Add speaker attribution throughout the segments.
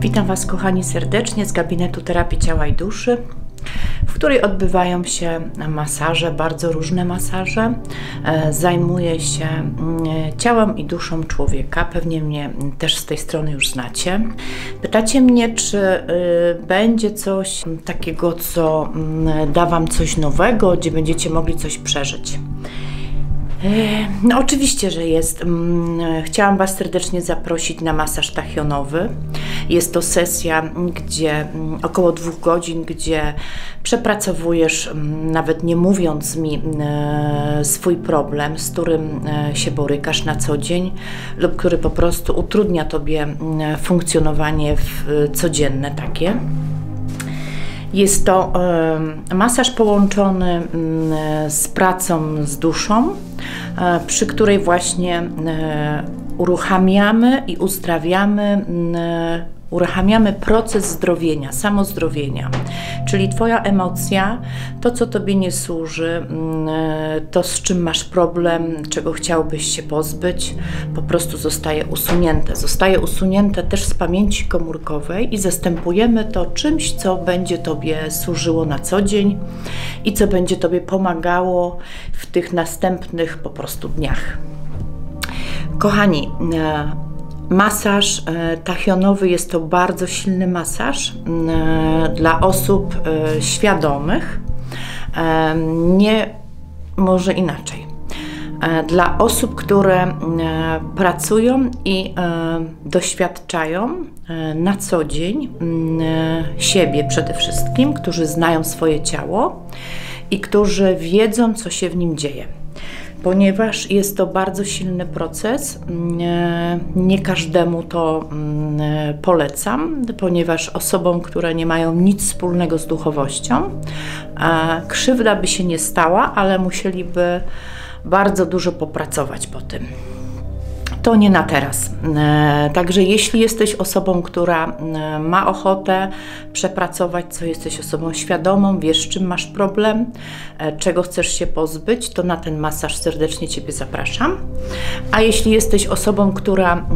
Speaker 1: Witam Was, kochani, serdecznie z gabinetu terapii ciała i duszy, w której odbywają się masaże, bardzo różne masaże. E, zajmuję się mm, ciałem i duszą człowieka. Pewnie mnie też z tej strony już znacie. Pytacie mnie, czy y, będzie coś takiego, co mm, da Wam coś nowego, gdzie będziecie mogli coś przeżyć. E, no oczywiście, że jest. Mm, chciałam Was serdecznie zaprosić na masaż tachionowy. Jest to sesja, gdzie mm, około dwóch godzin, gdzie przepracowujesz, mm, nawet nie mówiąc mi, e, swój problem, z którym e, się borykasz na co dzień lub który po prostu utrudnia Tobie funkcjonowanie codzienne takie. Jest to masaż połączony z pracą z duszą, e, przy której właśnie e, uruchamiamy i uzdrawiamy uruchamiamy proces zdrowienia, samozdrowienia. Czyli Twoja emocja, to co Tobie nie służy, mm, to z czym masz problem, czego chciałbyś się pozbyć, po prostu zostaje usunięte. Zostaje usunięte też z pamięci komórkowej i zastępujemy to czymś, co będzie Tobie służyło na co dzień i co będzie Tobie pomagało w tych następnych po prostu dniach. Kochani, e, Masaż e, tachionowy jest to bardzo silny masaż e, dla osób e, świadomych. Nie, może inaczej. Dla osób, które pracują i doświadczają na co dzień siebie przede wszystkim, którzy znają swoje ciało i którzy wiedzą, co się w nim dzieje ponieważ jest to bardzo silny proces. Nie każdemu to mm, polecam, ponieważ osobom, które nie mają nic wspólnego z duchowością, krzywda by się nie stała, ale musieliby bardzo dużo popracować po tym to nie na teraz. E, także jeśli jesteś osobą, która e, ma ochotę przepracować, co jesteś osobą świadomą, wiesz, czym masz problem, e, czego chcesz się pozbyć, to na ten masaż serdecznie Ciebie zapraszam. A jeśli jesteś osobą, która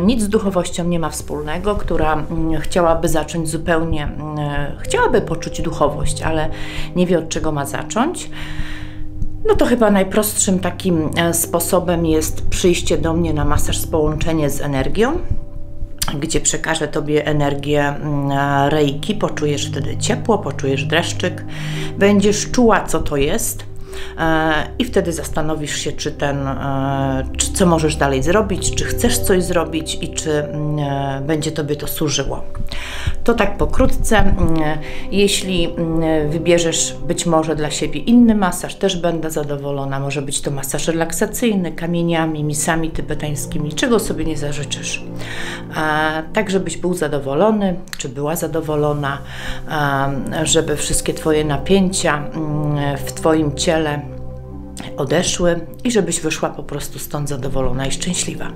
Speaker 1: nic z duchowością nie ma wspólnego, która chciałaby zacząć zupełnie, chciałaby poczuć duchowość, ale nie wie od czego ma zacząć, no to chyba najprostszym takim e, sposobem jest przyjście do mnie na masaż z połączenie z energią, gdzie przekażę Tobie energię mm, e, rejki, poczujesz wtedy ciepło, poczujesz dreszczyk, będziesz czuła co to jest, E, i wtedy zastanowisz się, czy ten, czy co możesz dalej zrobić, czy chcesz coś zrobić i czy mm, będzie Tobie to służyło. To tak pokrótce. Mm, jeśli mm, wybierzesz być może dla siebie inny masaż, też będę zadowolona. Może być to masaż relaksacyjny, kamieniami, misami tybetańskimi, czego sobie nie zażyczysz. Tak, żebyś był zadowolony, czy była zadowolona, żeby wszystkie Twoje napięcia w Twoim ciele odeszły i żebyś wyszła po prostu stąd zadowolona i szczęśliwa.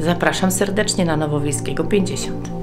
Speaker 1: Zapraszam serdecznie na Nowowiejskiego 50.